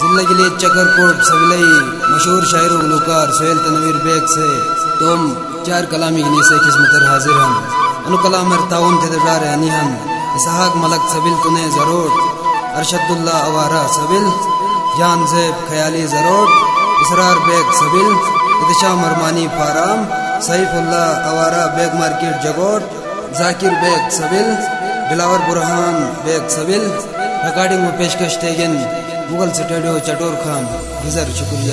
ज़िंदगी चकरकोट सविलई मशहूर शायर गुलकार सोहेल तनवीर बेग से तुम चार कलामी गनी से किस्मत हाजिर हम अनु कलाम ताउन दरबार यानी हम इसहाक मलक सबिल तुने जरोट अरशदुल्ला अवारा सबिल। जान जेब ख्याली जरोट इसरार बेग सबिल। इतशा मरमानी फाराम सईफुल्ला अवारा बेग मार्केट जगोट। जाकिर बेग सबिल। बिलावर बुरहान बेग सबिल। रिकॉर्डिंग में पेशकश तेगिन। മുഗൾ ചട്ടോർ Khan reserve ശുക്രിയ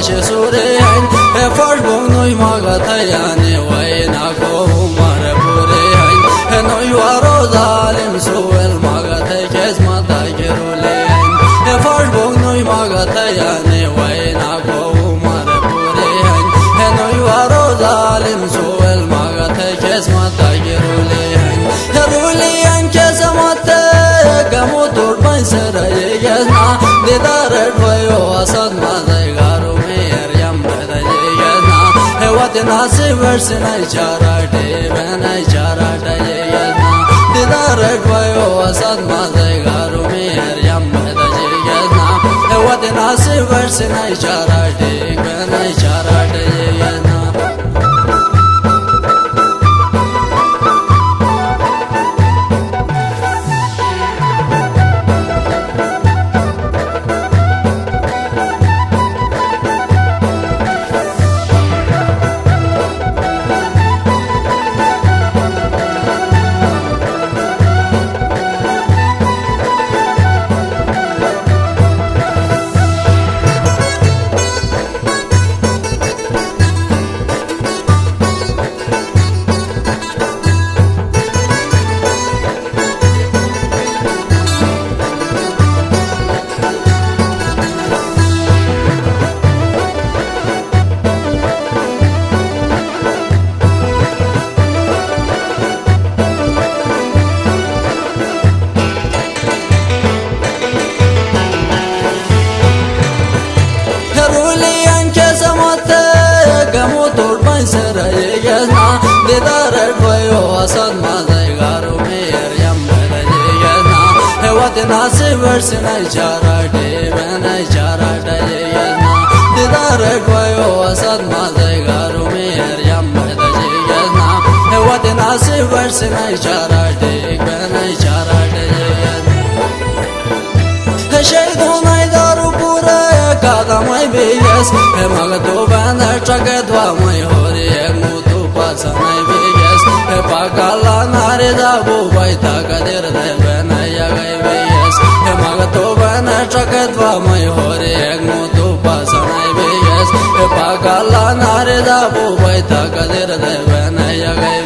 și sureni Pe faci bocnui mă gătăiane versin ay çarar ben ay çarar diye gezme Didarak vayo asatmadı garumi her yan bedacı gezme Evvati nasip versin ay çarar ben ay çarar diye gezme nasi versinai chara de benai chara de yana didar gwayo asad mazay garu mer yam badaje yana hewat nasi versinai chara de benai chara de yana Şeydunay daru pura kadamay beyes Hemag to bana chakadwa may hori mutu pasanay beyes Pagala nare da bu bay takadir de bana yagay na chagadwa mai hore ngo tu pa sanai be yes e pa gala na da bo bai ta kadir de ba na ya gai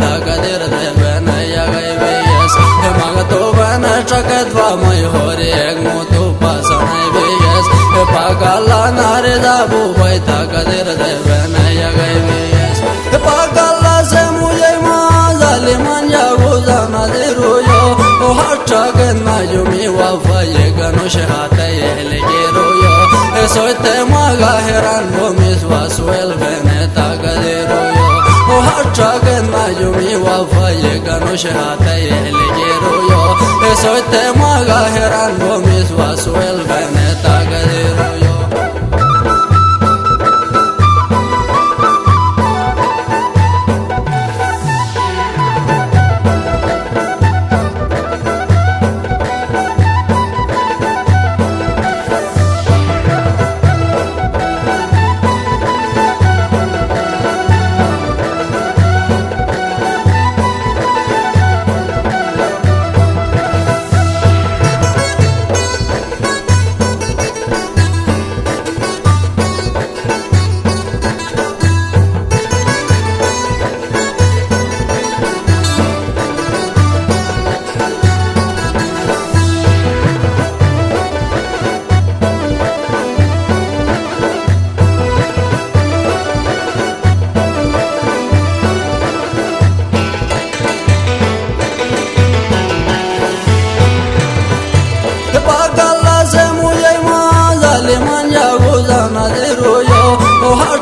takadir de bana yagay beyes Hemag to bana chakadwa may hori ek mutu pasanay beyes He pagala nare da bu bay takadir de bana yagay E heran gomis wasuel veneta gade royo O hachagan ma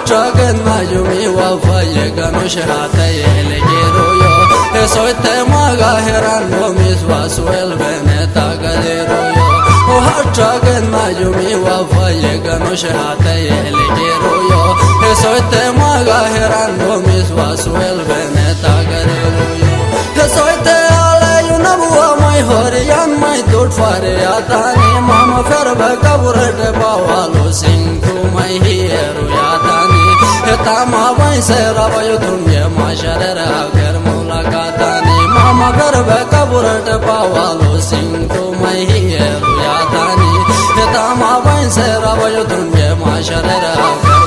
chogan mayumi wa fayeganu shirata yelegero yo esoite maga heran no miswa suel beneta galero yo o chogan mayumi wa fayeganu shirata yelegero yo esoite maga heran no miswa suel beneta galero yo esoite ala yunabu mai hore yan mai tot fare mama fer ba kabur de bawalo ማባይ ሰራባዩ ቱምየ ማሸረራ ገር ሙላ ካታኒ ማማ ገር በቀቡረ ደባዋሎ ሲንኩ ማይሄ ሩያታኒ የታማባይ ሰራባዩ ቱምየ ማሸረራ ገር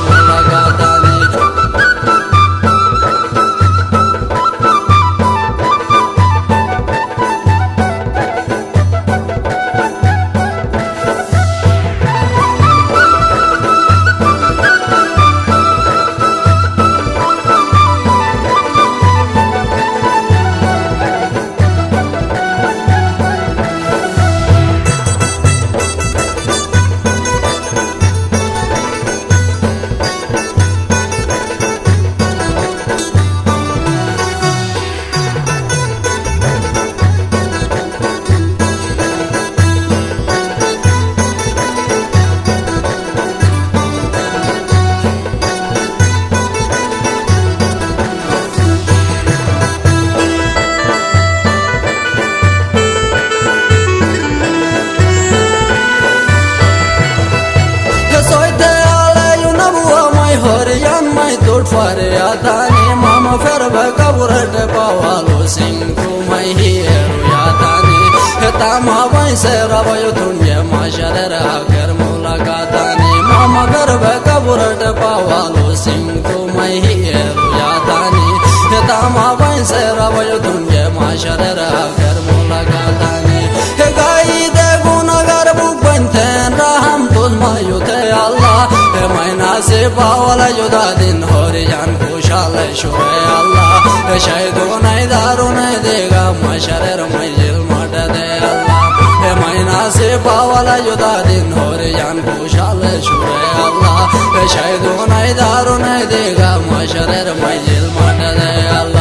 golfoarea tani mamă ferbă ca ură de pavalo singur mai ai hieruia tani hăta mă vai se rabă eu tunde mașarera cărmula ca tani mamă ferbă ca ură de pavalo simt cum ai hieruia tani hăta mă vai se rabă eu tunde mașarera cărmula পাওয়ালা জুদা দিন হরি জান, কুশালে শুয়ে আল্লাহ। পেশায় দো নাই দারু নাই দেগা মাসারের মাইজিল মাঠে দে আল্লাহ। এ মাইনা সে পাওয়ালা জুদা দিন হরি জান, কুশালে শুয়ে আল্লাহ। পেশায় দো নাই দারু নাই দেগা মাসারের মাইজিল মাঠে দে আল্লাহ।